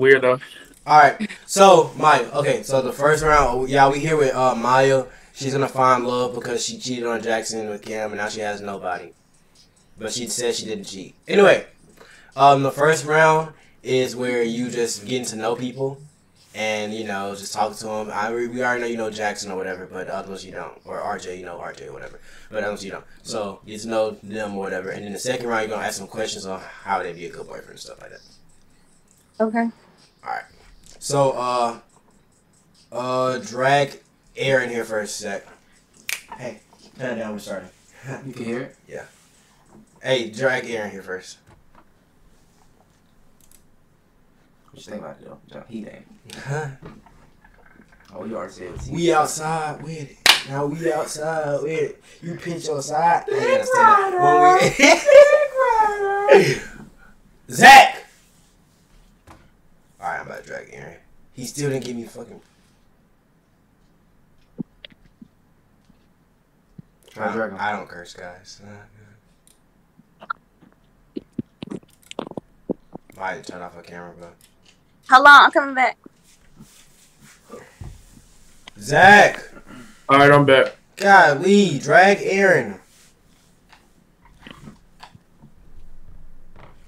weird though. All right, so Maya. Okay, so the first round, yeah, we here with uh, Maya. She's gonna find love because she cheated on Jackson with Cam, and now she has nobody. But she said she didn't cheat. Anyway, um, the first round is where you just getting to know people, and you know just talk to them. I we already know you know Jackson or whatever, but others you don't, or RJ, you know RJ or whatever, but others you don't. So get to know them or whatever, and then the second round you're gonna ask some questions on how they be a good boyfriend and stuff like that. Okay. All right. So, uh, uh, drag Aaron here for a sec. Hey, turn it down. We're starting. You can hear it? Yeah. Hey, drag Aaron here first. What you think about it though? He ain't. Huh? Oh, you already said it. we outside with it. Now we outside with it. You pinch your side. Gotta stand up. When Zach. All right, I'm about to drag Aaron. He still didn't give me fucking. Try to drag him. I don't curse, guys. I didn't turn off her camera, but Hold on, I'm coming back. Zach, All right, I'm back. golly, drag Aaron.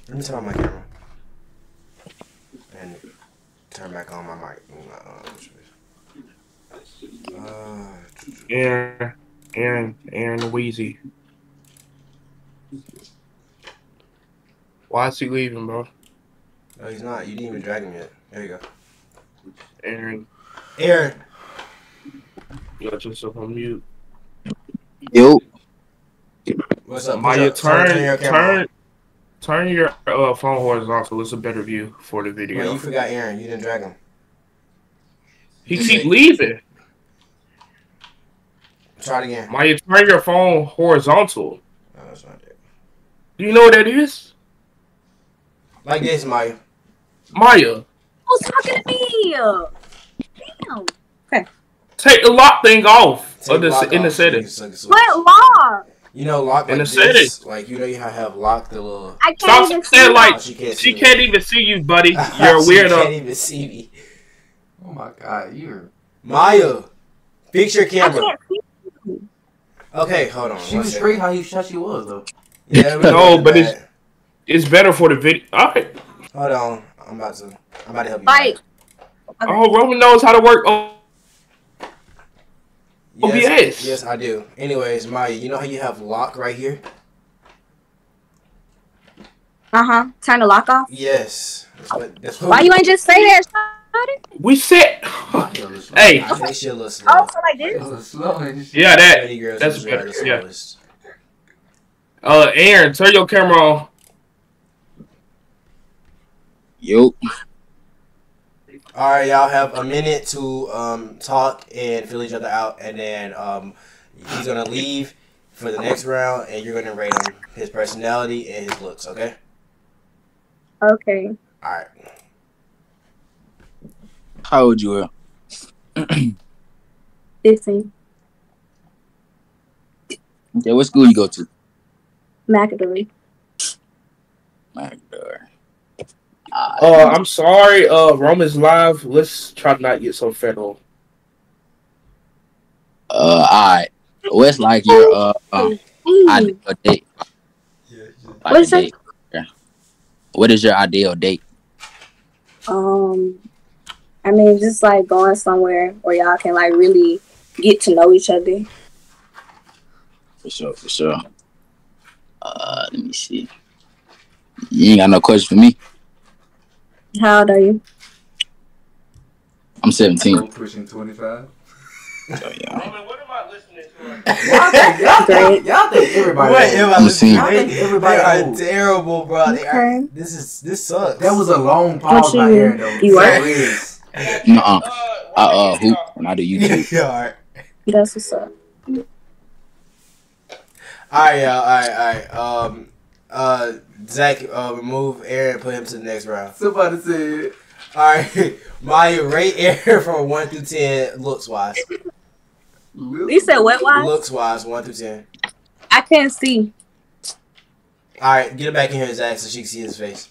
Let me turn on my camera and turn back on my mic. Uh, Aaron, Aaron, Aaron Wheezy. Why is he leaving, bro? no, he's not. You didn't even drag him yet. There you go. Aaron, Aaron, you got yourself on mute. Yo, what's up? Maya, Put your- turn, your camera turn, turn your uh, phone horizontal. It's a better view for the Wait, video. you forgot Aaron. You didn't drag him. He keep leaving. Try it again. Maya, turn your phone horizontal. No, that's not it. Do you know what that is? Like this, Maya. Maya, Who's talking to me? Damn. Okay. take the lock thing off Take of the, lock in the off so you settings. What law? You know, lock In like the this. settings. Like you know, you have lock the little. I can't Stop even saying see like she can't. she see can't even see you, buddy. You're a she weirdo. can't even see me. Oh my god, you're. Maya, fix your I camera. can't see. Okay, hold on. She one was second. straight how you shot she was though. Yeah, No, but that. it's- It's better for the video. All right. Hold on. I'm about to. I'm about to help you. Like, Oh, Roman knows how to work. Oh, Yes, OBS. yes, I do. Anyways, Maya, you know how you have lock right here? uh huh. Turn the lock off. Yes. That's what. That's what Why you ain't just say that? we said. hey, I think she a little slow. Oh, so like this? It was slow and shit. yeah, that. That's better, yeah. Uh, Aaron, turn your camera on. yo, All right, y'all have a minute to um, talk and fill each other out, and then um, he's gonna leave for the next round, and you're gonna rate him his personality and his looks. Okay. Okay. All right. how old you are? 15. Okay, what school you go to? McAdory. My God. Uh, I'm sorry. Uh, Roman's live. Let's try to not get so federal. Uh, alright. What's like your uh, um, ideal date? Like What is a it? Yeah. What is your ideal date? Um, I mean, just like going somewhere where y'all can like really get to know each other. For sure, for sure. Uh, let me see. You ain't got no question for me. How old are you? I'm 17. I'm pushing 25. oh, yeah. Roman, what am I listening to? y'all, think, y'all, think, y'all think everybody. What am I I'm listening? seeing- They, I think everybody they are terrible, bro. They are, this is this sucks. That was a long pause you- right here though. you For work? Nuh-uh. Uh, uh, who? When I do YouTube. yeah, all right. That's what's up. All right, y'all. All right, all right. Um, uh, Zach, uh, remove Aaron, put him to the next round. Somebody said. All right, Maya, rate Aaron from one through ten, looks wise. You said what? wise? Looks wise, one through ten. I can't see. All right, get it back in here, Zach, so she can see his face.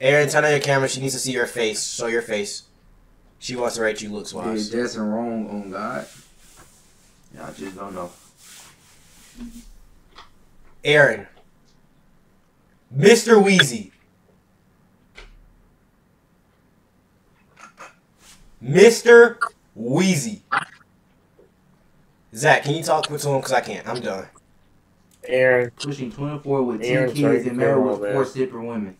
Aaron, turn on your camera. She needs to see your face. Show your face. She wants to rate you looks Yeah, wise. Jackson wrong on God. Y'all just don't know. Aaron. Mr. Wheezy. Mr. Wheezy. Zach, can you talk to him? Because I can't. I'm done. Aaron, Pushing 24 with 10 Aaron's kids and married with four separate women.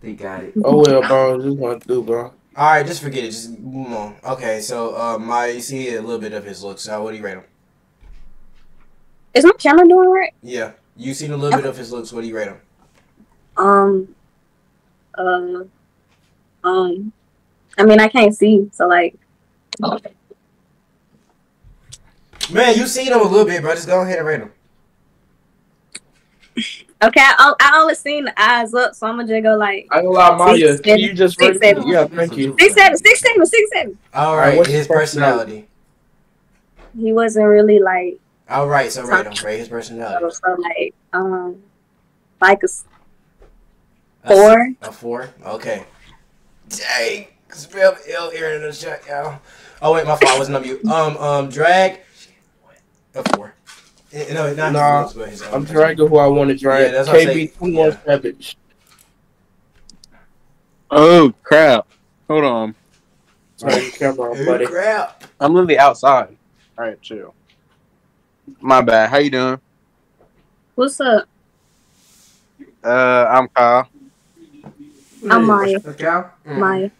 They got it. oh well, bro. Just want to do, bro. All right, just forget it. Just move on. Okay, so uh, my you see a little bit of his looks. So what do you rate him? Is my camera doing right? Yeah, you seen a little bit of his looks. What do you rate him? Um, uh, um, I mean, I can't see, so like, Man, you seen him a little bit, bro. Just go ahead and rate him. okay, I, I only seen the eyes up, so I'm gonna just go like I don't lie, Maya. Six, Can you just six, rate me? seven. Yeah, thank you. six seven, six seven, six seven. All right, right, what's his his personality? personality. He wasn't really like, All right, so rate him. Rate his personality. so, so like, um, like a s- A- four. A four? Okay. Dang. Spell ill here in the chat, y'all. Oh wait, my fault. I wasn't on mute. Um, um, drag. A four. Eh, No, not Nah, his looks, but his own I'm dragging who I want to drag. Yeah, that's KB saying. 21 Yeah. Savage. Oh crap! Hold on. Turn your camera on, Ooh, buddy. crap. I'm literally outside. All right, chill. My bad. How you doing? What's up? Uh, I'm Kyle. I'm Maya. That's Mm. Maya.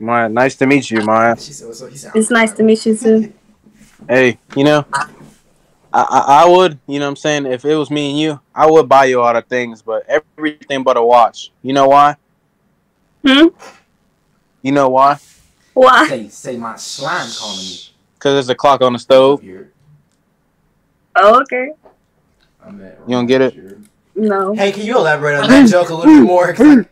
Maya, nice to meet you, Maya. She said, what's up? He said, It's nice to meet you too. Hey, you know, I, I I would, you know, what I'm saying if it was me and you, I would buy you a lot of things, but everything but a watch. You know why? Hmm? You know why? Why? Say, say my slime calling me. Cause there's a clock on the stove. Here. Oh, okay. You don't get it? No. Hey, can you elaborate on that joke a little bit more? 'Cause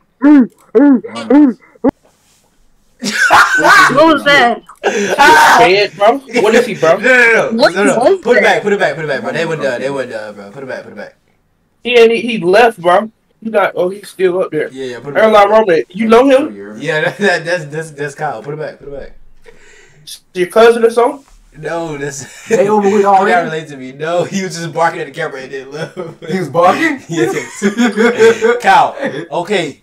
What was that? I- Dead, bro? What is he, bro? No, no, no, What no, no. was Put it back, put it back, put it back, bro. They would done, uh, they would done, uh, bro. Put it back, put it back. He ain't, he left, bro. He not. Oh, he's still up there. Yeah, yeah, put it Airline back. Roman, you know him? Yeah, that, that, that's that's that's Kyle. Put it back, put it back. Your cousin or something? No, that's They over with You gotta relate to me. No, he was just barking at the camera and didn't look. He was barking? yes. Kyle, okay.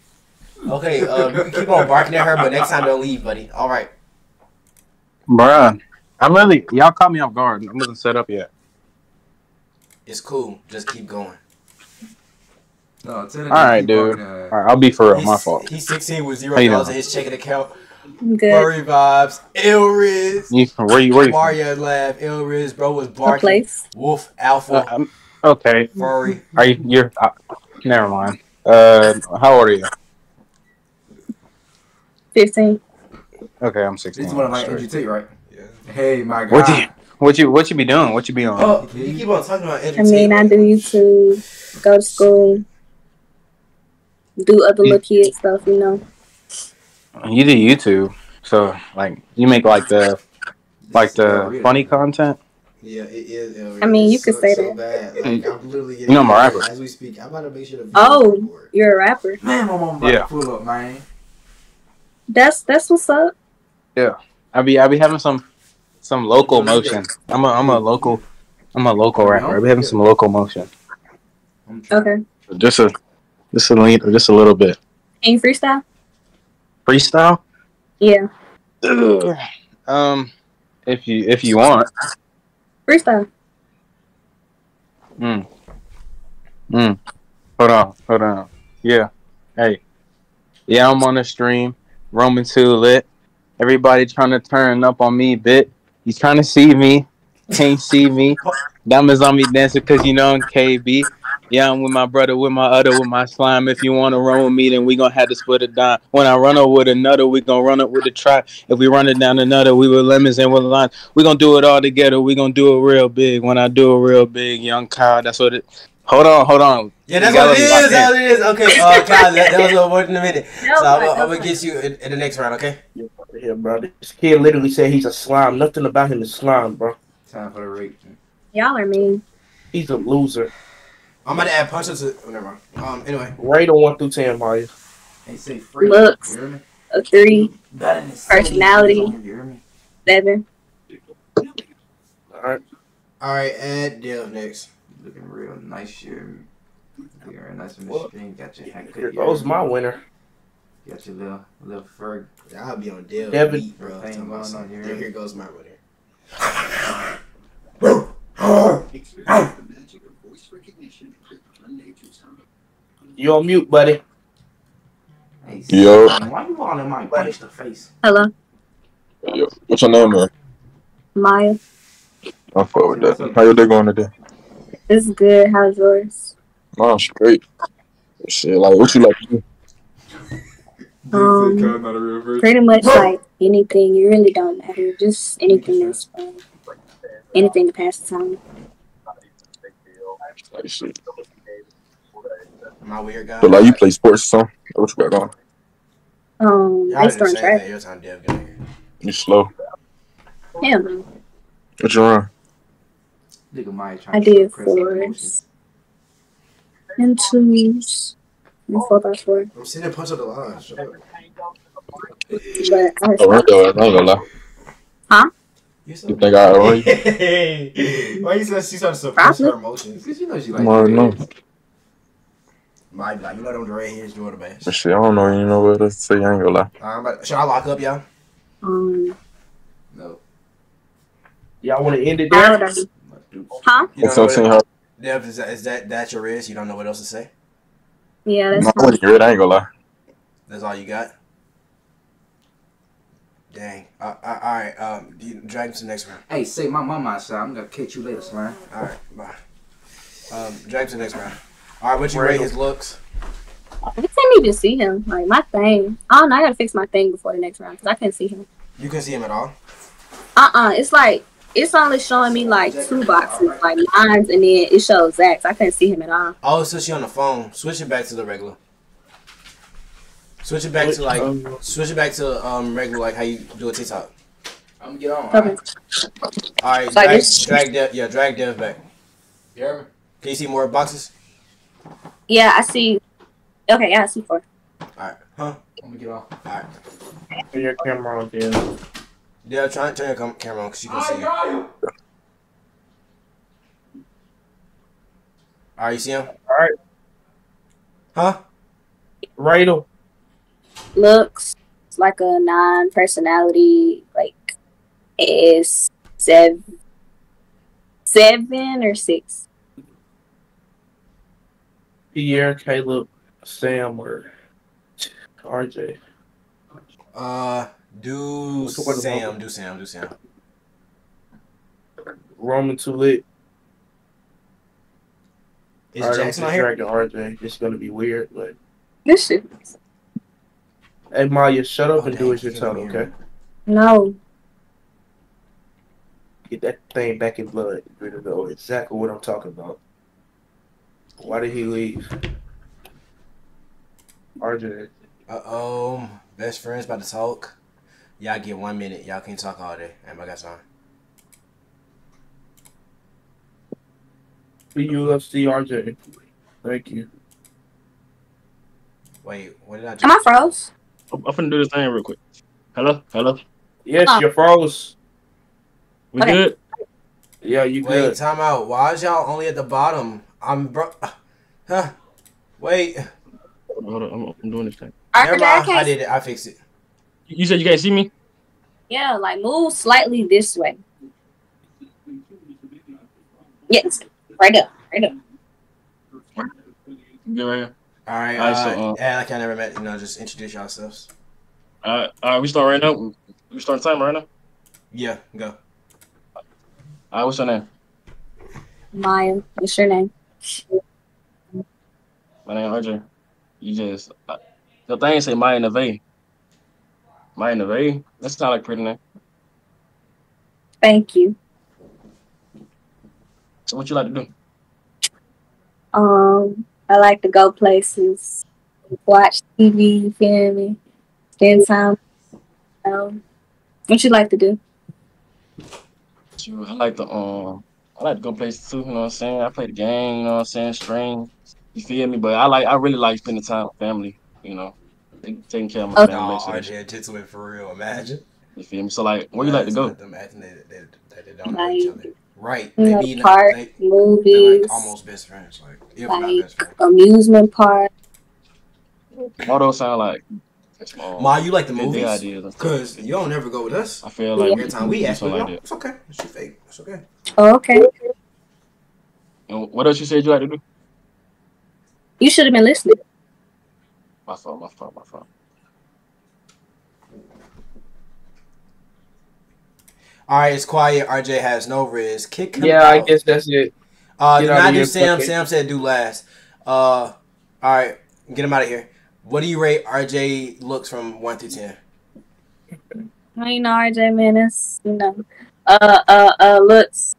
Okay, um, you can keep on barking at her, but next time don't leave, buddy. All right. Bruh, I'm really y'all caught me off guard. I wasn't set up yet. It's cool. Just keep going. No, tell him All to right, keep dude. barking at her. All right, I'll be for real. He's, My fault. He's 16 with zero you dollars in his checking account. I'm good. Furry vibes. Ilriz. You where you where you? from? Mario laugh. Ilriz. Bro was A barking. place. Wolf. Alpha. Uh, um, okay. furry. Are you? You're. Uh, never mind. Uh, how old are you? 15. Okay, I'm This 16. is what I like Straight. Andrew right? Yeah. Hey, my God. What you? What you? What you be doing? What you be on? Oh, you keep on talking about I mean, I do YouTube, go to school, do other little kid stuff, you know. You do YouTube, so like you make like the like the funny content. Yeah, it is. Ilriz. I mean, you It's could say so that. bad. Like, I'm literally getting You know I'm a rapper. As we speak, I'm about to make sure the Oh. You're a rapper. Man, my mom about Yeah. to pull up, man. That's that's what's up. Yeah, I be I be having some some local motion. I'm a I'm a local I'm a local rapper. I be having some local motion. Okay. Just a just a little just a little bit Can you freestyle? Freestyle. Yeah. Ugh. Um, if you if you want. Freestyle. Hmm. Mm. Hold on, hold on. Yeah. Hey. Yeah, I'm on the stream. Romantoolit. Everybody trying to turn up on me, bit. He's trying to see me. Can't see me. Diamonds on me dancing because you know I'm KB. Yeah, I'm with my brother, with my other, with my slime. If you want to run with me, then we gonna have to split it down. When I run up with another, we gonna run up with the tribe. If we run it down another, we with lemons and with lines. We gonna do it all together. We gonna do it real big. When I do it real big, young Kyle, that's what it. Hold on, hold on. Yeah, that's what it be is. locked That's what it is. Okay, uh, Kyle, that, that was a little more than a minute. No, So I'm, no, I'm gonna no. get you in, in the next round, okay? Yeah, bro. This kid literally said he's a slime. Nothing about him is slime, bro. Time for the rape. Y'all are mean. He's a loser. I'm about to add puncher to. Oh, never mind. Um. Anyway. Rate on one through ten, Maya. Hey, say free. Looks. You hear me? A three, Personality. You hear me? seven. All right. All right. Add Dev next. Looking real nice here. You're in the Well, screen. Got your haircut. Here you goes my me? winner. Got your little little fur. I'll be on Dev. Devin. beat, bro. Thing Talking about going on something. here. Here goes my winner. You on mute, buddy. Hey, Yo. Why you all in my face to face? Hello, Yo, what's your name, man? Maya. I'm fuck with that. How your day going today? It's good. How's yours? Mine's great. Shit, like, what you like to do? Um, not a real person. Pretty much like anything. You really don't matter. Just anything that's fun. Anything to pass the time. Like, shit. Am I weird guy? But, like, you play sports or something? What you got going? Um, Y'all I did used to the run same track. thing every time Dev. You slow. Yeah, man. What you run? Nigga Maya I to did suppress fours and twos and four by four. I'm sitting punch punching the line. Shut up. But I I run though, I ain't gonna lie. You You think I run? Why you said she started to suppress her emotions? Because you know she I like already know. Might be like, you know them red hairs doing the But best. shit, I don't know. You know what to say. I ain't gonna lie. I'm about, should I lock up, y'all? Um, No. Y'all want to end it how there? old are you? But Huh? You What's don't up, know seeing what, how? Dev, is that, is that that's your risk? You don't know what else to say? Yeah, that's No, I fine. good. I ain't gonna lie. That's all you got? Dang. Uh, uh, all right. Um, do you, drag him to the next round. Hey, say my mama outside. I'm gonna catch you later, slime. All right. Bye. Um, drag him to the next round. All right. What you rate his looks? Every time you just see him, like my thing. I don't know. I gotta fix my thing before the next round because I couldn't see him. You can see him at all. Uh uh It's like it's only showing me like two boxes, like lines, and then it shows Zach's. I couldn't see him at all. Oh, so she on the phone. Switch it back to the regular. Switch it back to like. Um, Switch it back to um regular like how you do a TikTok. I'm gonna get on. Okay. All right. Like Drag, this? drag Dev. Yeah, drag Dev back. You hear me? Can you see more boxes? Yeah, I see. Okay, yeah, I see four. All right. Huh? Let me get off. All right. turn your camera on, Dan. Yeah, try and turn your camera on because you can see. All right. You see him? All right. Huh? Rate him. Looks like a nine personality, like is seven, seven or six. Pierre, Caleb, Sam, or RJ. Uh, do What's Sam. Do Sam. Do Sam. Romantoolit. Is All right, I'm Jackson just here? dragging RJ. It's gonna be weird, but This shit. hey Maya, shut up Oh, and dang, do as you're told, okay? No. Get that thing back in blood. You're gonna know exactly what I'm talking about. Why did he leave? RJ. Uh oh. Best friends about to talk. Y'all get one minute. Y'all can't talk all day. Everybody got time. UFC RJ. Thank you. Wait, what did I just Am I froze? I'm, I'm finna do this thing real quick. Hello, hello. Yes, Oh. you're froze. We Okay. good? Yeah, you Wait, good. time out. Why is y'all only at the bottom? I'm bro. Huh? Wait. Hold on, hold on. I'm, I'm doing this thing. Never RJ, I mind. I did it. I fixed it. You you said you can't see me? Yeah, like move slightly this way. Yes, right up, right up. You good right here? All right. All right, uh, so, uh, yeah, like I never met. You know, just introduce yourselves. All right, all right. We start right now. We- We start time right now. Yeah, go. All right, what's your name? Maya, what's your name? My name RJ. You just uh, the thing say Maya Neve. Maya Neve. That sound like a pretty name. Thank you. So what you like to do? Um, I like to go places, watch TV. You feel me? Spend time. Um, what you like to do? I like to um I I like to go places too. You know what I'm saying? I play the game. You know what I'm saying? Stream. You feel me? But I like. I really like spending time with family. You know, Take- taking care of my Okay. family. No, so- RJ and for real. Imagine. You feel me? So like, where you like to go? Imagine that they, that they don't know each other. Right. You They know, be in park, they, they're movies, like almost best friends. Like if not like best friends. amusement park. All those sound like. Um, Ma, you like the movies? ideas and. Cause you don't ever go with us. I feel like Every time we ask, something but like it's okay. It's your fake. It's okay. Oh, okay. And what else you said you like to do? You should have been listening. My fault. My fault. My fault. All right, it's quiet. RJ has no riz. Kick him Yeah, I guess that's it. Uh, Get did out of not do Sam. fuckhead. Sam said do last. Uh, all right, get him out of here. What do you rate RJ looks from one through ten? Well, you know, RJ, man, it's, you know, uh, uh, uh, looks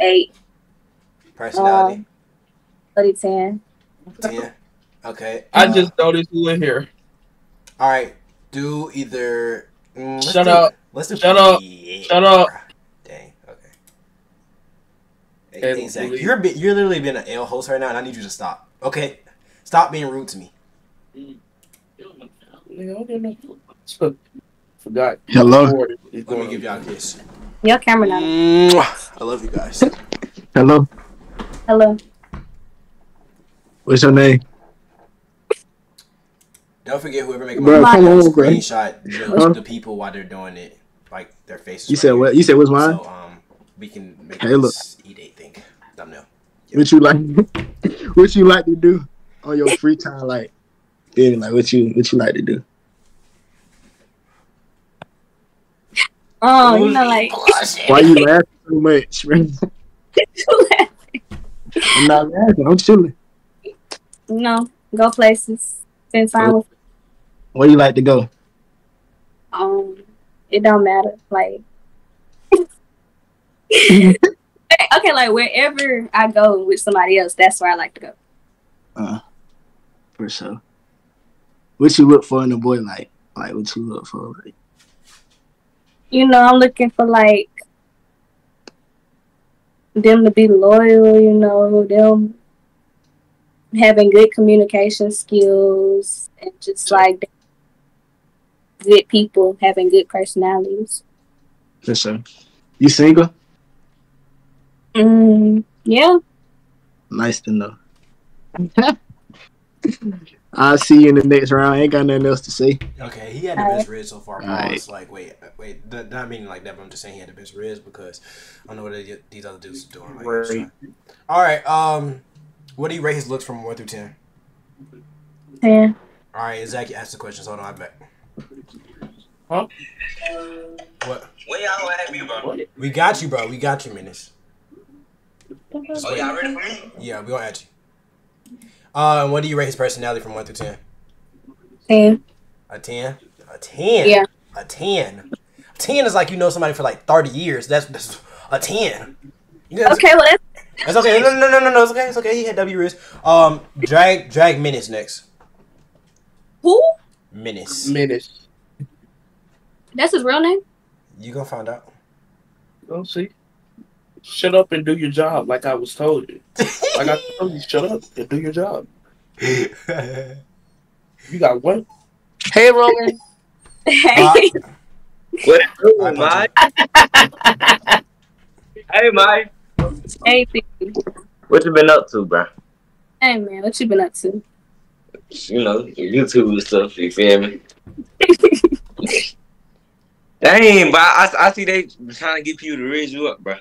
eight, Personality, but it's 10. ten. Okay. I uh, just noticed you in here. All right. Do either. mm, Shut do- up. Let's do. Shut up. Yeah. Shut up. Dang. Okay. Hey, 18 You're be- you're literally being an L host right now, and I need you to stop. Okay. Stop being rude to me. Nigga, I don't get no- Forgot. Hello. Let me give y'all a kiss. Your camera not. Mwah. I love you guys. Hello. Hello. What's your name? Don't forget whoever make a Bro, come on, bro. screenshot the, Huh? the people while they're doing it, like their faces. You right said here. what? You said what's mine? So um, we can make Hey, look. this eat eight thing thumbnail. What you like? what you like to do on your free time? Like, yeah, like what you what you like to do? Oh, you know, like, Why you laughing so much? man? I'm not laughing. I'm chilling. you know, go places, spend time with, Where you like to go? um, it don't matter. Like, okay, like, wherever I go with somebody else, that's where I like to go. Uh, for sure. What you look for in a boy? Like, like what you look for? Like, You know, I'm looking for, like, them to be loyal, you know, them having good communication skills and just like good people having good personalities. for sure. You single? Mm, yeah. Nice to know. I'll see you in the next round. Ain't got nothing else to say. Okay, he had the Alright. best riz so far. Alright. Pause. Like, wait, wait, th- not meaning like that, but I'm just saying he had the best riz because I don't know what they- these other dudes are doing. Like, Right. All right, um, what do you rate his looks from one through ten? Yeah. All right, Zach, you asked the questions. Hold on, I bet. Huh? What? When y'all gonna me, bro? We got you, bro. We got you, Menace. Just Oh, wait. y'all ready for me? Yeah, we gonna at you. Uh, and what do you rate his personality from one through ten? Ten. A ten? A ten? Yeah. A ten. A ten is like you know somebody for like thirty years. That's, that's a ten. You know, that's, Okay, well that's that's okay. No, no, no, no, no. It's okay. It's okay. He had W risk. Um, drag, drag Menace next. who? Menace. Minutes. That's his real name? You gonna find out. Go see. Shut up and do your job, like I was told you. Like I told you, shut up and do your job. You got what? Hey, Roman. Uh, What? I Mike? hey, Mike. hey, P. What you been up to, bro? hey man, what you been up to? You know, YouTube and stuff. You feel me? Dang, but I, I see they trying to get people to raise you up, bro.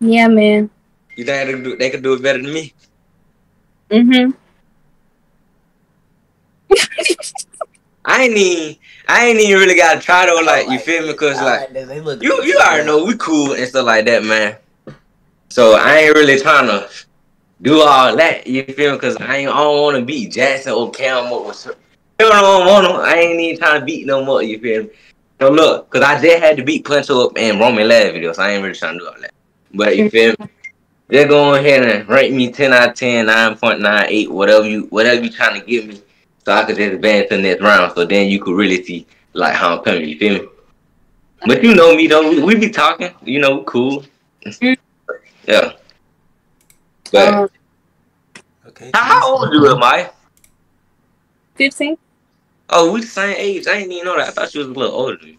Yeah, man. You think they could do, they could do it better than me? Mm-hmm. I ain't even, I ain't even really got to try though. Like, you feel me? Cause like, they, they you you already know we cool and stuff like that, man. So I ain't really trying to do all that. You feel me? Cause I ain't I don't want to beat Jackson or Cam or what's. You don't want to. I ain't even trying to beat no more. You feel me? So look, cause I just had to beat Puncho up and Roman last video, so I ain't really trying to do all that. But you feel me? Just go ahead and rank me ten out of 10, 9.98, whatever you whatever you trying to give me, so I could just advance in this round. So then you could really see like how I'm coming. You feel me? But you know me though, we, we be talking. You know, cool. Yeah. But Um, Okay. how, how old you, look, Maya? 15. Oh, we the same age. I didn't even know that. I thought she was a little older. than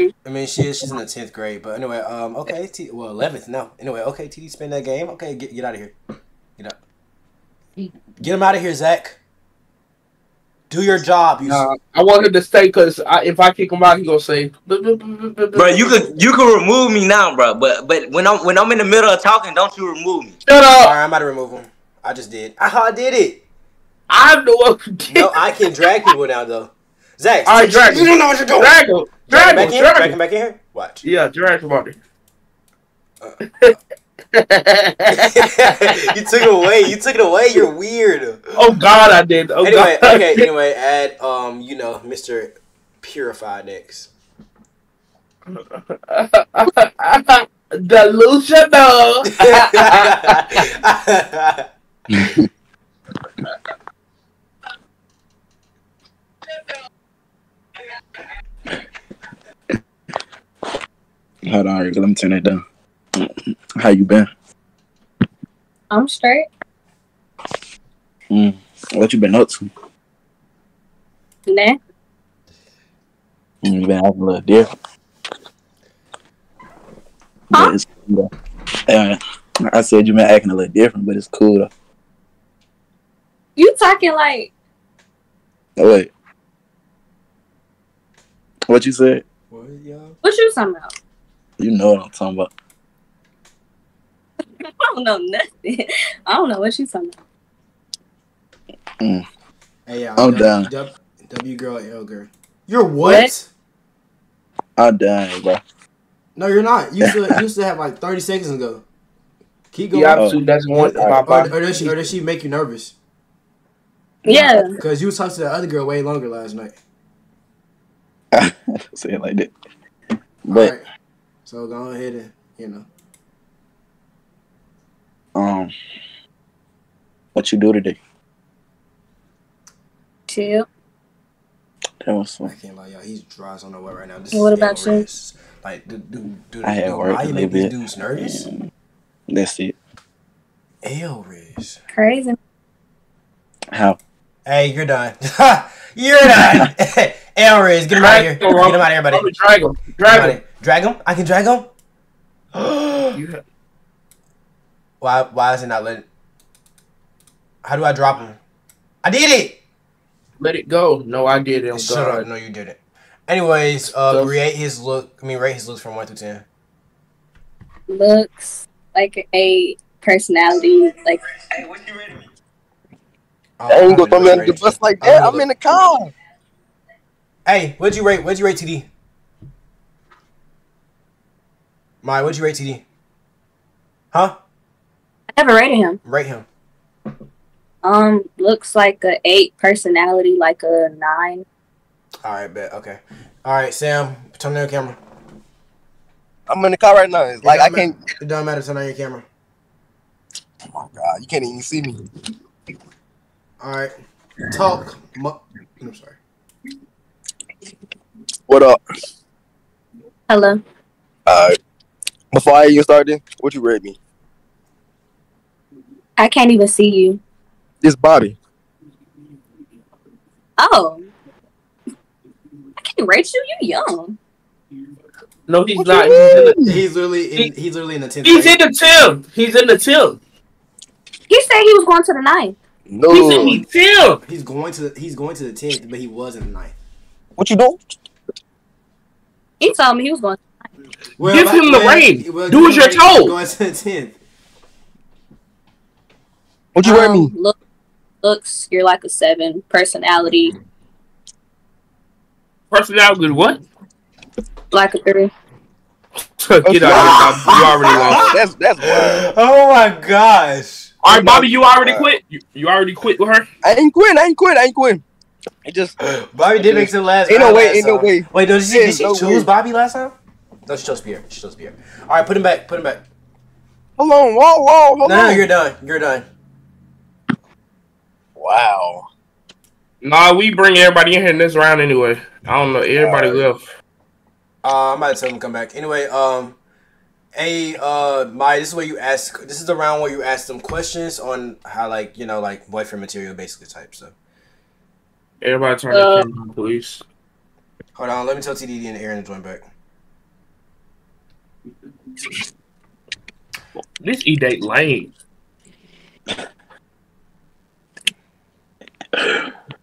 you. I mean, she is. She's in the tenth grade, but anyway, um, okay, T- well, eleventh, no. Anyway, okay, TD, spin that game. Okay, get get out of here. Get out. Get him out of here, Zach. Do your job. You. Nah, I want him to stay because if I kick him out, he gonna say. Bro, you could you could remove me now, bro. But but when I'm when I'm in the middle of talking, don't you remove me. Shut up! right, I'm about to remove him. I just did. I did it. I'm the one who did. No, I can drag people now though. Zach, All right, drag you don't know what you're doing. Drag him. Drag him Drag back him. in. Drag Drag him him. back in here. Watch. Yeah, drag him on you took it away. You took it away. You're weird. Oh God, I did. Oh anyway, God. okay. Anyway, add um, you know, Mr. Purify next. Delusional. Hold on, let me turn that down. How you been? I'm straight. Mm. What you been up to? Nah. Mm, you been acting a little different. Huh? It's cool. Uh, I said you been acting a little different, but it's cool though. You talking like Oh, wait. What you said? What, y'all? what you talking about? You know what I'm talking about. I don't know nothing. I don't know what you talking about. Mm. Hey, yeah, I'm W, down. W, w girl, L girl. You're what? What? I'm dying, bro. No, you're not. You still you still have like 30 seconds ago. Keep going. Yeah, absolutely. That's one. or, or, or does she or does she make you nervous? Yeah. Because you was talking to the other girl way longer last night. Say it like that. But Alright. So go ahead and you know. um, what you do today? Chill. That was I fun. can't lie, y'all. He's dry on the way right now. This What is about you? Elris. Like, do do do. I had work a you little make these bit. dudes nervous? And that's it. Elris. Crazy. How? Hey, you're done. you're done. Elris, get him out of here. Get him out of here, buddy. Drag him. Get him Drag outta him. Here. Drag him? I can drag him? You why why is it not letting How do I drop him? I did it! let it go. No, I did it. Oh, Shut up. No, you didn't. Anyways, uh, So- rate his look. I mean, rate his looks from one to ten. Looks like a personality. Like Hey, what you ready? I I ain't don't gonna know come what in the bus rated. like I don't that. know I'm in the car. Hey, what'd you rate? What'd you rate TD? My, what'd you rate TD? Huh? I never rated him. Rate him. Um, looks like a eight. Personality like a nine. All right, bet. Okay. All right, Sam, turn on your camera. I'm in the car right now. It's like I can't. ma- It doesn't matter. Turn on your camera. Oh my god, you can't even see me. All right. Talk. I'm sorry. What up? Hello. Alright. Before I even started, what you rate me? I can't even see you. This Bobby. Oh. I can't rate you. You young. No, he's What not. He's in the. He's literally in, he's literally in the tenth. he's grade. in the Tim. He's in the Tim. He said he was going to the ninth. No. He's in the Tim. He's going to the, he's going to the tenth, but he was in the ninth. What you doing? He told me he was going. Well, Give like- him the well, reign. well, Do as you're told. Going to the tenth. What you rate me? Um, look, looks, you're like a seven. Personality, Personality, what? like a three. Get out of here, Bobby. You already lost. That's that's wild. Oh my gosh. All right, Bobby, you already quit. You, you already quit with her. I ain't quit. I ain't quit. I ain't quit. It just Bobby did make it to the last. Ain't no round way, last ain't no way. Wait, no, did she, did she no choose way. Bobby last time? No, she chose Pierre. She chose Pierre. All right, put him back. Put him back. hold on. Whoa, whoa, hold No, no, you're done. You're done. wow. Nah, we bring everybody in here in this round anyway. I don't know. Everybody left. Uh, I might about to tell him to come back. Anyway, um, Hey, uh, my this is where you ask. This is the round where you ask them questions on how, like, you know, like boyfriend material, basically type stuff. Everybody turn Uh, their camera on, please. Hold on, let me tell TDD and Aaron to join back. This E date lame.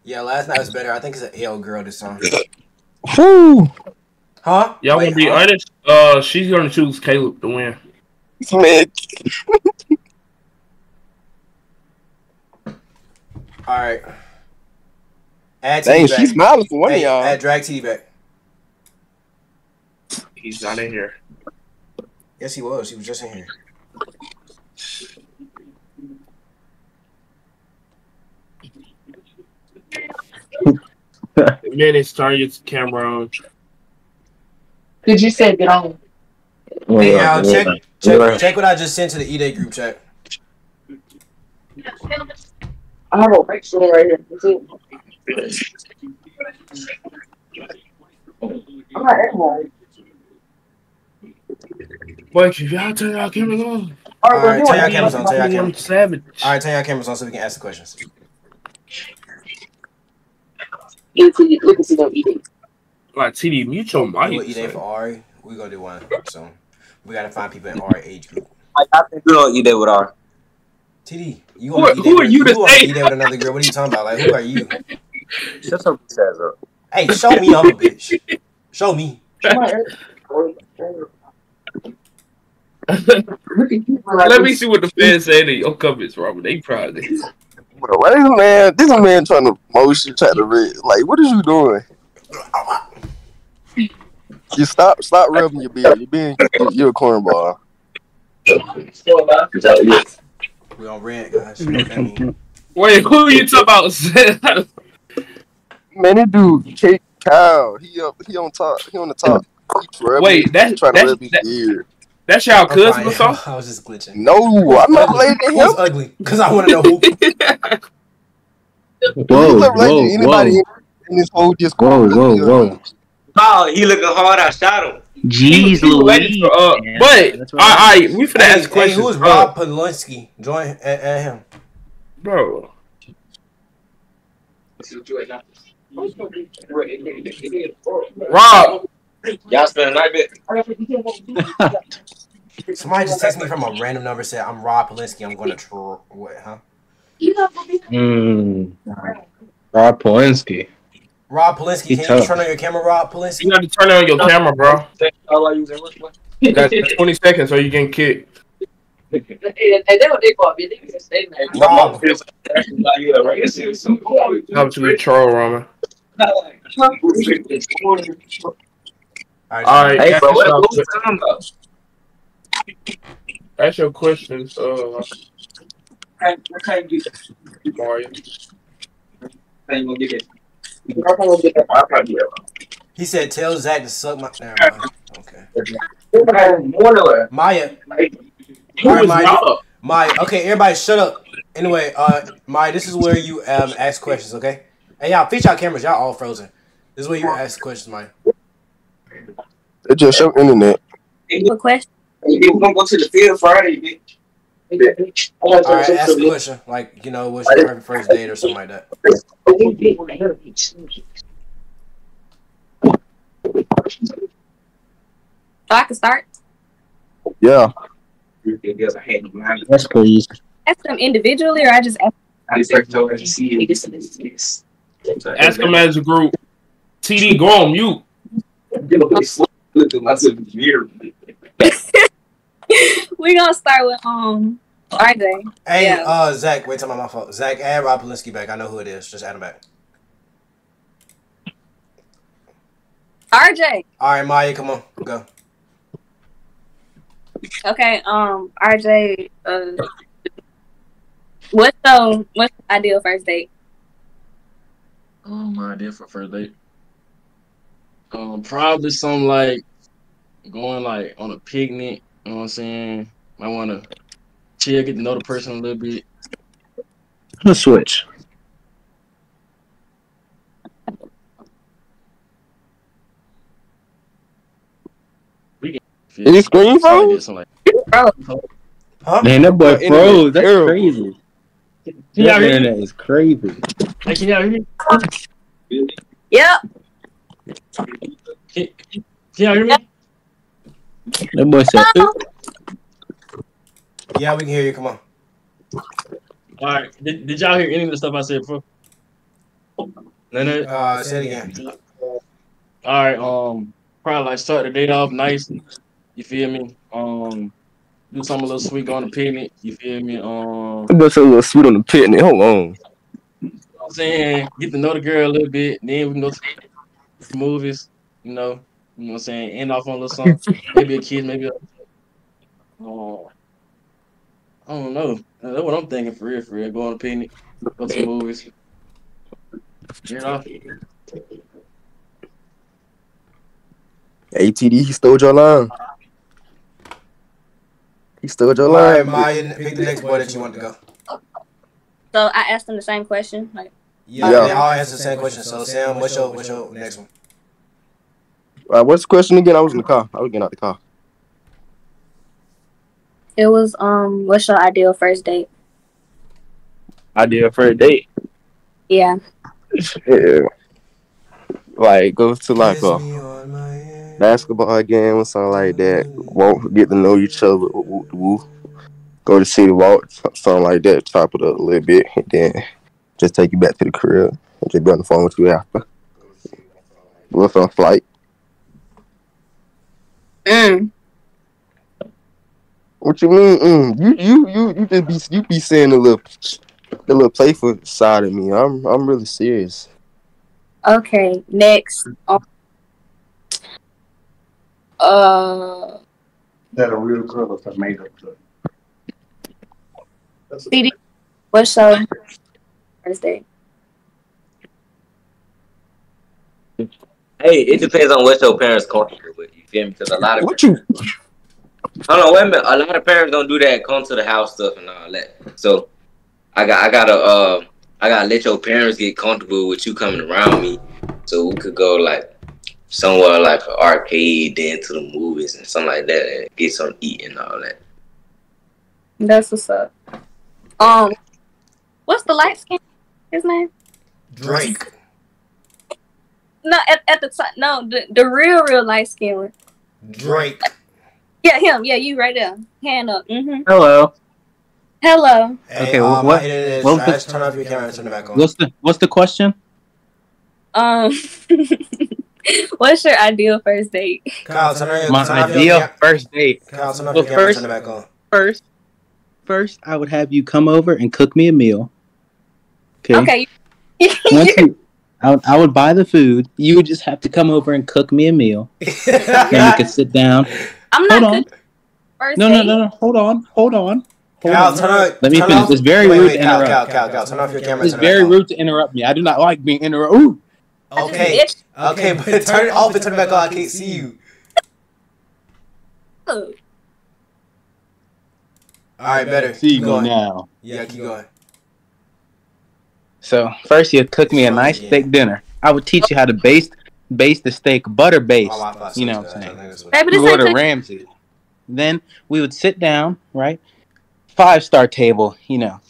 Yeah, last night was better. I think it's an AL girl this time. Whew. Huh? Y'all Wait, want to be huh? honest? Uh, she's gonna choose Caleb to win. Man, All right. Add TD dang, back. she's smiling for one Hey, of y'all. add drag TD back. He's not in here. Yes, he was. He was just in here. Minutes, turn your camera on. Did you say get on? Hey, Al, check, check, check what I just sent to the E Day group chat. Oh, I have a right store right here. I'm not everyone. Boy, if y'all turn y'all cameras on. All All right, turn your cameras on. Turn your I'm cameras. savage. All right, turn your cameras on so we can ask the questions. Look at look them eating. Like TD, mute your We'll mic. E Day son. for Ari. We gonna do one soon. We gotta find people in our age group. I think we don't eat that with our. TD, you Who- gonna who E-Day are with- you to gonna say? E-Day with another girl? What are you talking about? Like, who are you? Shut your bitch ass up. Hey, show me I'm a bitch. Show me. Let me see what the fans say to your comments, Robert. They probably. Bro, why this man? This man trying to motion, trying to read. Like, what is you doing? You stop, stop rubbing your beard. You're being, you're a cornball. We on rent, guys. You know what that mean? Wait, who are you talking about? Man, that dude, Kate Kyle, he up, he on top, he on the top. Wait, that's he trying to that- rub his that- beard. That's y'all I'm cousin fine. or something? I was just glitching. No, I'm not related to Who's him. ugly? Because I want to know who. He's Whoa, not whoa, to anybody whoa, in this whole Discord. whoa, whoa, whoa. Oh, he looking hard. I shot him. Jeez, He related Louise. to, uh, Yeah, but that's all what I- we finna Hey, ask hey, questions. who's Rob Polinsky? Join at, at him. bro? Rob, Y'all spend a night bit. Somebody just texted me from a random number said, I'm Rob Polinsky. I'm going to tr- what, huh? Mm. Rob Polinsky. Rob Polinsky, He can you turn on your camera, Rob Polinsky? you got to turn on your camera, bro. That's 20 seconds, so you can kick. And they what they call me. They can say that. Rob. Help to the troll, Roman. All right, All right, Hey, ask bro, what, your- what we talking about? ask your questions, uh, Mario. He said, tell Zach to suck my. Never mind. Okay. Maya. Who All right, Maya. Maya. Okay, everybody, shut up. Anyway, uh, Maya, this is where you um ask questions. Okay. Hey, y'all, fix y'all cameras. Y'all all frozen. This is where you ask questions, Maya. It's just your internet. What question? We're gonna go to the field Friday, bitch. All right, ask a question. Like, you know, what's your first date or something like that. So I can start. Yeah. Yes, please. Ask them individually, or I just ask. Ask them as a group. TD, go on mute. we gonna start with um RJ. Hey, Yeah. uh, Zach, wait till my fault. Zach, add Rob Polinsky back. I know who it is. Just add him back. RJ. All right, Maya, come on, go. Okay. Um, RJ. Uh, what's the what's the ideal first date? Um, my idea for first date. Um, probably something like going like on a picnic. You know what I'm saying? I want to chill, get to know the person a little bit. Let's switch. Is his screen Something froze? like that, something like Huh? Man, that boy Bro, internet froze. That's terrible. crazy. Can y'all That internet is crazy. Hey, can y'all hear me? Yep. Can, can y'all hear me? That boy said, Yeah, we can hear you. Come on. All right. Did, did y'all hear any of the stuff I said before? No, no. Uh, say it again. All right. Um, probably like start the day off nice. You feel me? Um, do something a little sweet, on the picnic. You feel me? Um, That boy said a little sweet on the picnic. Hold on. You know I'm saying get to know the girl a little bit. Then we can go to the movies. You know, you know what I'm saying. End off on a little something. maybe a kid, maybe a. Oh, I don't know. That's what I'm thinking for real. For real, go on a picnic, go to movies. You know, ATD, he stole your line. He stole your All right, line. Maya, pick the next boy that you want to go. So I asked him the same question. Like, Yeah, Yeah. they all answer the same question. So Sam, what's your what's your next one? Uh, what's the question again? I was in the car. I was getting out the car. it was um, what's your ideal first date? Idea for a date. Yeah. Yeah. Like go to like a me on my head. basketball game or something like that. Won't get to know each other. Woo, woo, woo. Go to City Walk, something like that. Chop it up a little bit, and then just take you back to the crib and just be on the phone with you after. What's on flight. Mm. What you mean? Mm, you you you you just be you be saying the little the little playful side of me. I'm I'm really serious. Okay. Next. Um, uh, That a real girl or a made up girl? CD, what's your first date? Hey, it depends on what your parents comfortable with. You feel me? Because a lot of What you? Hold on, wait a minute. A lot of parents don't do that. Come to the house stuff and all that. So, I got, I gotta, uh, I gotta let your parents get comfortable with you coming around me, so we could go like somewhere like an arcade, then to the movies and something like that, and get some eat and all that. That's what's up. Um, what's the light skin? His name? Drake. No, at, at the time, No, the, the real, real light skin one. Drake. Yeah, him. Yeah, you right there. Hand up. Mm-hmm. "Hello." Hello. Hey, Okay, uh, what- my internet what the- trash. Turn off your camera and turn it back on. What's the What's the question? Um, what's your ideal first date? Kyle, turn on your My turn off your ideal first date. Kyle, turn off Well, your camera and first- turn it back on. First, first, I would have you come over and cook me a meal. Okay. Okay. Once you, I would, I would buy the food. You would just have to come over and cook me a meal. and we could sit down. I'm Hold on. cooking No, no, no, no. Hold on. Hold on. Hold Kyle, on. turn on. Let me turn finish. Off, It's very wait, rude wait, to Kyle, interrupt. Kyle, Kyle, Kyle, turn off your camera. It's and turn it very back on. rude to interrupt me. I do not like being interrupted. Ooh. Okay, okay, but turn it off and turn it back on. I can't see you. Oh, All right, better. See Keep me going. now. Yeah, keep going. So first, you'd cook me a nice steak dinner. I would teach you how to baste baste the steak butter based. My You know what I'm saying? Baby, this Go ain't to cook- Ramsay. Then we would sit down, right? Five star table, you know,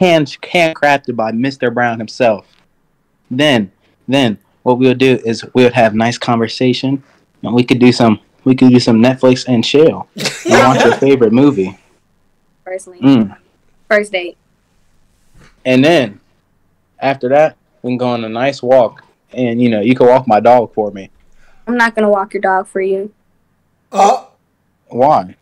hand handcrafted by Mr. Brown himself. Then, then what we would do is we would have nice conversation, and we could do some we could do some Netflix and chill and watch your favorite movie. Personally, Mm. first date. And then after that, we can go on a nice walk, and you know, you can walk my dog for me. I'm not gonna walk your dog for you Oh, Why?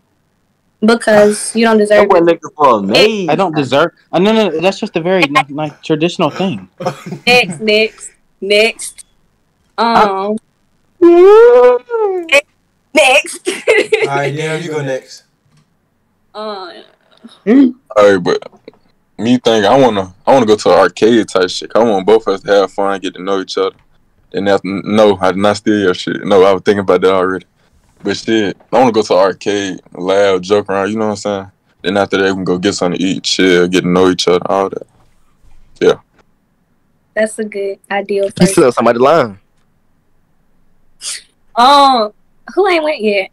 because you don't deserve it. looking for a maid. I don't deserve. Uh, no, no, that's just a very like, like traditional thing. Next, next, next. Uh, Um. next. all right, damn, you go next. uh, Alright, but me think I wanna I wanna go to an arcade type shit. I want both of us to have fun, get to know each other. Then have to know how to not steal your shit. No, I was thinking about that already. But shit, I wanna go to an arcade, laugh, joke around, you know what I'm saying? Then after that we can go get something to eat, chill, get to know each other, all that. Yeah. that's a good ideal You first. still somebody lying. Um, who ain't went yet?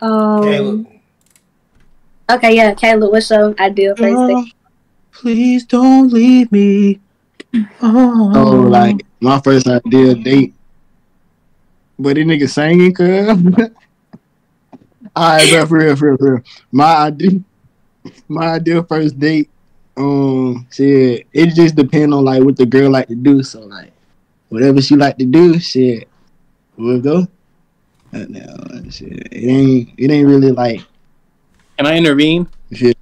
Um, Caleb. Okay, yeah, Caleb, what's your ideal first date? Please don't leave me. Oh, like my first ideal date. But this nigga singing, cuz. Alright, bro, for real, for real, for real. My ideal, my ideal first date. Um, shit, it just depend on like what the girl like to do. So like, whatever she like to do, shit, we'll go. Uh, no, shit, it ain't, it ain't really like. Can I intervene? Shit.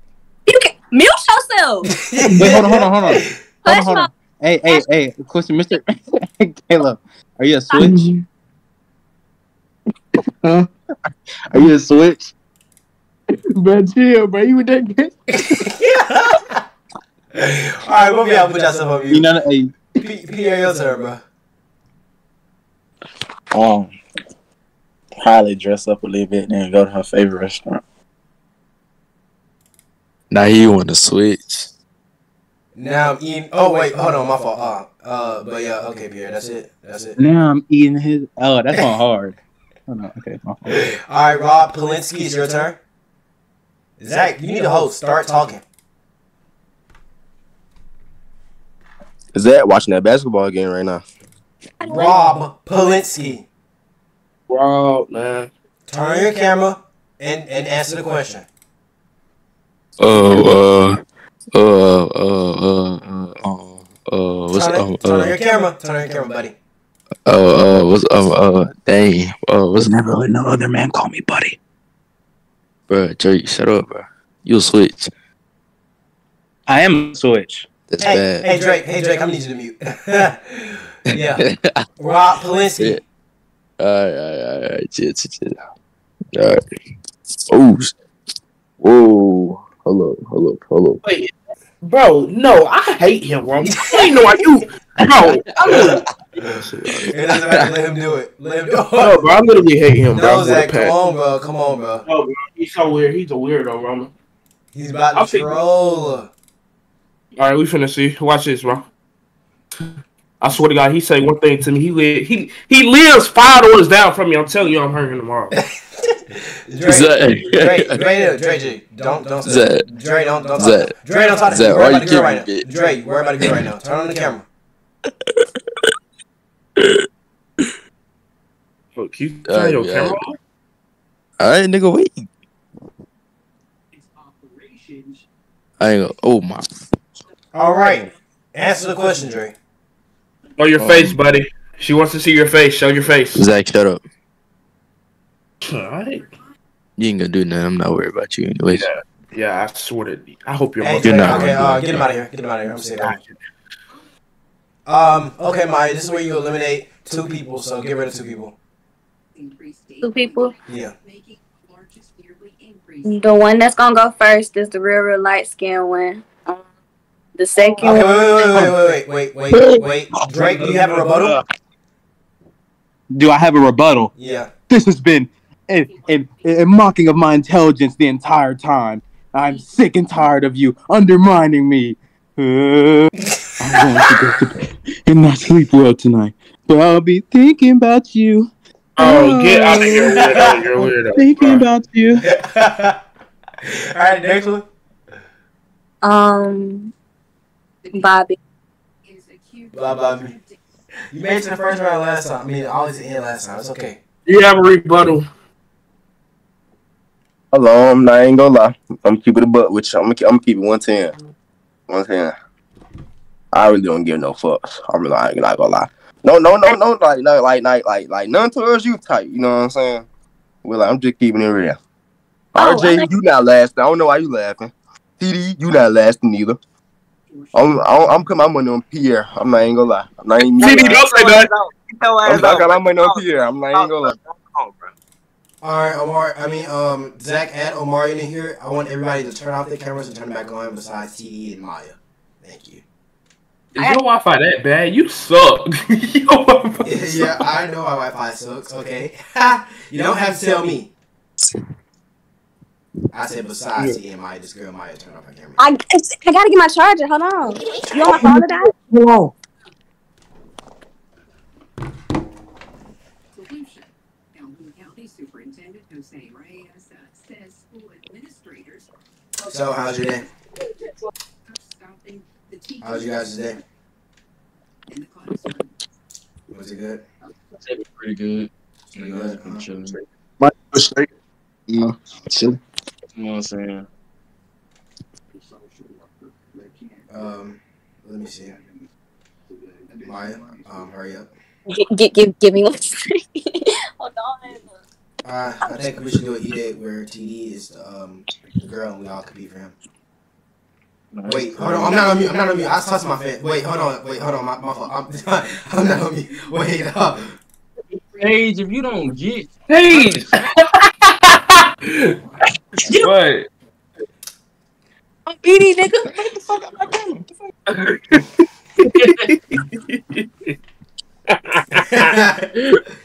Mute yourself. Wait, hold on, hold on, hold on. Hold on, hold on. Hey, hey, hey, question, Mister Caleb, are you a switch? Huh? Are you a switch? Bro, chill, bro. You with that kid? All right, what y'all put yourself on You mute? know, hey, P- Pierre, your turn, bro. Um, probably dress up a little bit, and then go to her favorite restaurant. Now he want to switch. Now I'm eating. Oh wait, hold on, my fault. Uh, uh, but yeah, okay, Pierre, that's it. That's it. now I'm eating his. Oh, that's on hard. Oh no, okay, my fault. All right, Rob Polinsky, it's your turn. Zach, you need a host. Start talking. Is that watching that basketball game right now? Rob Polinsky, Bro, man. turn your camera and and answer the question. Oh, uh, uh, uh, uh, uh, uh, uh, what's Turn, uh, on- turn on your uh, camera. Turn on your camera, buddy. uh, uh, what's uh, uh, dang, uh, what's never let no other man call me buddy, bro. Drake, shut up, bro. You a switch. I am a switch. That's Hey, bad. hey Drake, hey Drake, I'm gonna need you to mute. yeah, Rob Polinsky. Alright, alright, alright, chill, chill, chill. Alright. Oh, sh- whoa. Hold up, hold up, hold up. Wait, bro, no, I hate him, bro. I ain't know why you, bro. I literally, It doesn't matter. Let him do it. Let him do it. no, bro, I literally hate him, bro. No, with Zach, come on, bro. Come on, bro. No, bro, he's so weird. He's a weirdo, bro. He's about I'll to take- troll. All right, we finna see. Watch this, bro. I swear to God, he say one thing to me. He li- he he lives five doors down from me. I'm telling you, I'm hurting tomorrow. Drake, Zach. Drake, Drake, Drake, Drake, don't, don't, Zach. Dre, don't, don't talk. Zach. Dre, don't talk to Zach, me. why Worry you about the girl right now. kidding Dre, worry about the girl right now. Turn on the camera. Fuck, you turn Alright, your yeah. camera off? Alright, nigga, wait. I ain't gonna, oh my. All right. Answer the question, Dre. Show your Um, face, buddy. She wants to see your face. Show your face. Zach, shut up. Alright. You ain't gonna do nothing. I'm not worried about you anyways. Yeah, yeah. I swear to. I hope you're. Hey, more- You're not okay, uh, get him out of here. Get him out of here. I'm saying that. Um, okay, Maya, this is where you eliminate two people, so get rid of two people. Two people. Yeah. The one that's gonna go first is the real, real light skin one. Um, the second Okay, one. wait, wait, wait, wait, wait, wait, wait, wait. Drake, do you have a rebuttal? Do I have a rebuttal? Yeah. This has been a, a, a mocking of my intelligence the entire time. I'm sick and tired of you undermining me. Uh, I'm going to go to bed and not sleep well tonight, but I'll be thinking about you. Oh, get out of here, weirdo. You're a weirdo. Thinking about you. All right, next one. Um, Bobby. Blah blah. blah. You made it to the first round last time. I mean, always the end last time. It's okay. You have a rebuttal. Hello, I'm not ain't gonna lie. I'm keeping the butt with you. I'm gonna, I'm gonna keep it 110. 110. I really don't give no fucks. I'm really I not gonna lie. No, no, no, no, like, no, like, like, like, like, none towards you type. You know what I'm saying? Well, like, I'm just keeping it real. Oh, RJ, you not lasting. I don't know why you laughing. TD, you not lasting either. I'm, I'm, I'm putting my money on Pierre. I'm not ain't gonna lie. I'm not even. TD, don't say that. I'm, I got my money on Pierre. I'm not ain't gonna lie. All right, Omar. I mean, um, Zach and Omar in here. I want everybody to turn off their cameras and turn them back on. Besides TD and Maya. Thank you. Is your Wi-Fi that bad? You suck. Your yeah, I know my Wi-Fi sucks. Okay, you don't have to tell me. I said besides TD and Maya, this girl Maya turn off her camera. I, I gotta get my charger. Hold on. You want my phone to die? Hold on. So, how's your day? How's you guys' day? Was it good? Pretty good. Pretty good. I'm chilling. My straight. No, chilling. You know what I'm saying? Um, let me see. Maya, um, hurry up. Get, get, give, give me one second. Hold on. Uh, I think we should do an E-Date where TD is the, um, the girl and we all compete for him. Wait, hold on. I'm not on mute. I'm not on mute. I touched my fan. Wait, hold on. Wait, hold on. My, my fault. I'm, I'm not on mute. Wait, uh, Paige, if you don't get Paige. what? I'm PD, nigga. Get the fuck out my game.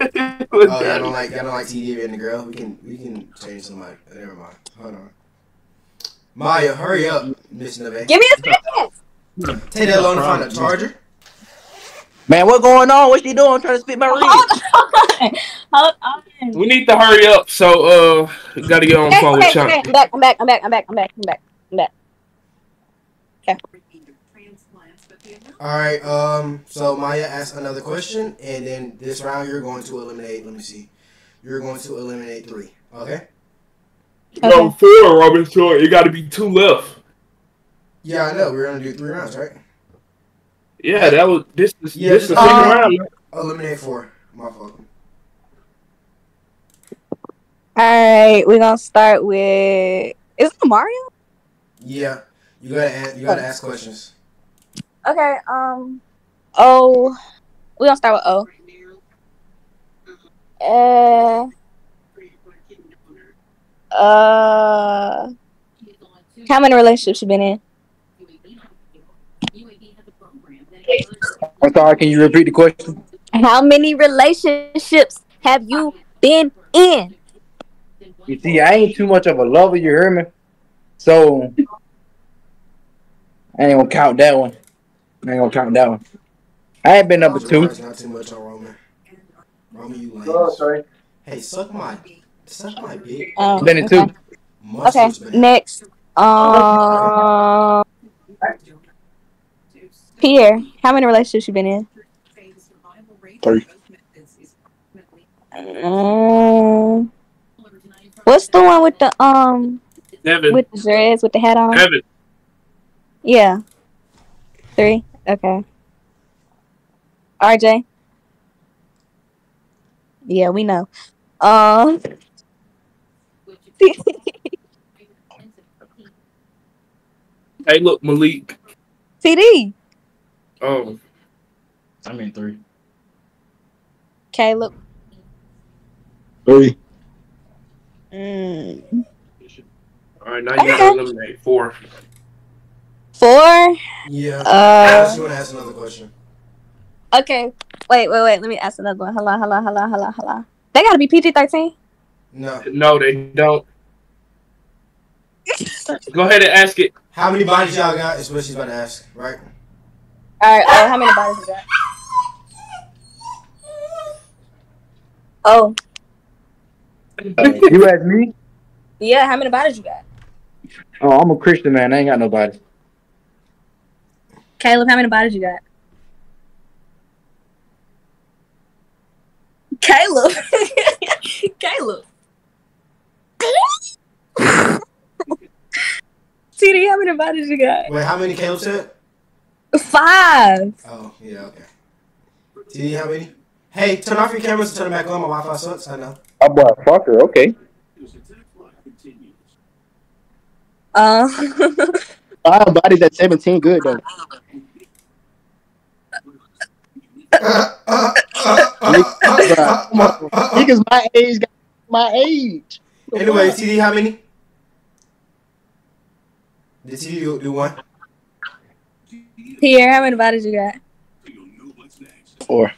oh, y'all don't like y'all don't like TD and the girl. We can we can change somebody. Never mind. Hold on. Maya, hurry up, Miss Neve. Give me a second. Take that long to find a charger. Man, what going on? What she doing? I'm trying to spit my reed. Hold on. We need to hurry up, so uh, gotta get on the Hey, phone with hey, Chuck. hey, I'm back. I'm back. I'm back. I'm back. I'm back. I'm back. I'm back. Okay. All right. Um. So Maya asked another question, and then this round you're going to eliminate. Let me see. You're going to eliminate three. Okay. No, four, Robin. So it got to be two left. Yeah, I know. We're gonna do three rounds, right? Yeah, that was this. Is, Yeah. this is just, the second uh, round. Eliminate four. My fault. All right. We're gonna start with. Is it Mario? Yeah. You gotta an- you gotta ask questions. Okay. Um. O. We're gonna start with O. Uh. Uh. How many relationships you been in? I'm sorry, can you repeat the question? How many relationships have you been in? You see, I ain't too much of a lover, you hear me? So I ain't gonna count that one. I ain't gonna count that one. I ain't been number two. It's not too much on Roman. Roman, you lame. sorry. Hey, suck my suck my dick. Um, Been in two. Okay. Okay. been- Next. Um. Pierre, how many relationships you been in? Three. Um, what's the one with the um Devin. with the dreads with the hat on? Devin. Yeah. Three. Okay. RJ. Yeah, we know. Um. Hey, look, Malik. TD. Oh, I mean three. Caleb. Three. Mm. all right. Now you gotta eliminate four. Four. Yeah. Uh. She wanna ask another question. Okay. Wait, wait, wait. Let me ask another one. Hello, hello, hello, hello, hello. They gotta be PG thirteen. No. No, they don't. Go ahead and ask it. How many bodies y'all got? Is what she's about to ask, right? All right. Oh, how many bodies you got? Oh, you asked me? yeah. How many bodies you got? Oh, I'm a Christian man. I ain't got nobody. Caleb, how many bodies you got? Caleb. Caleb. TD, how many bodies you got? Wait, how many Caleb said? Five. Oh, yeah, okay. TD, how many? Hey, turn off your cameras and turn them back on. My Wi-Fi sucks. I know. Oh boy, fucker. Okay. Uh, Five bodies at 17, good though. Niggas my age got my age. Anyway, TD, how many? Did TD do, do one? Pierre, how many bodies you got? Four.